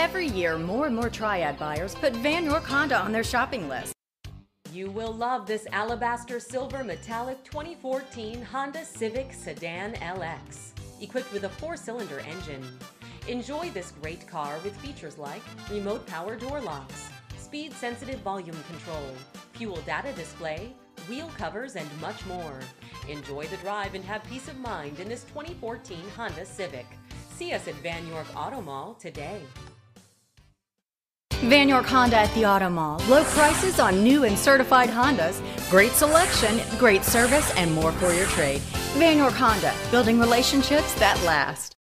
Every year, more and more Triad buyers put Vann York Honda on their shopping list. You will love this alabaster silver metallic 2014 Honda Civic Sedan LX, equipped with a four-cylinder engine. Enjoy this great car with features like remote power door locks, speed-sensitive volume control, fuel data display, wheel covers, and much more. Enjoy the drive and have peace of mind in this 2014 Honda Civic. See us at Vann York Auto Mall today. Vann York Honda at the Auto Mall. Low prices on new and certified Hondas, great selection, great service, and more for your trade. Vann York Honda, building relationships that last.